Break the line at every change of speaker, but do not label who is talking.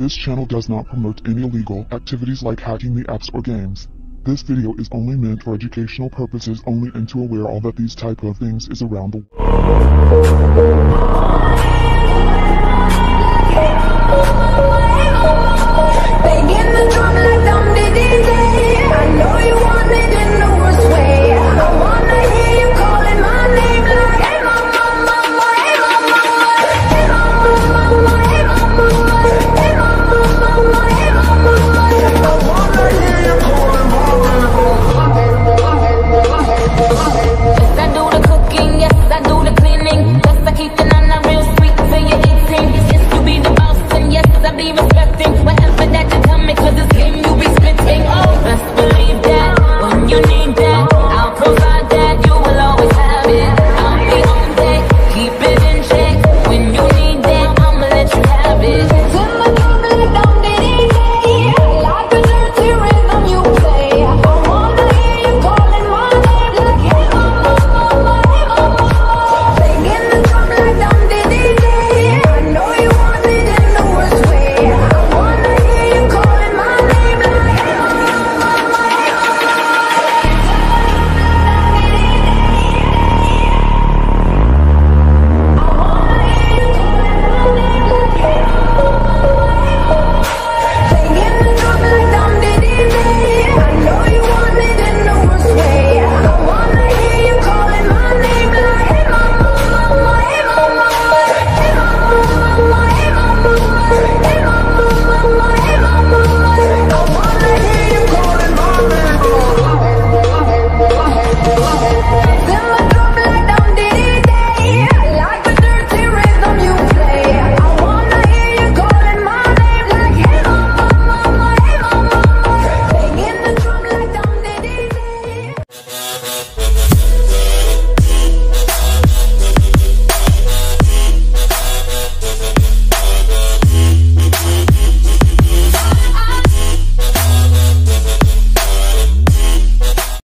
This channel does not promote any illegal activities like hacking the apps or games. This video is only meant for educational purposes only and to aware all that these type of things is around the world.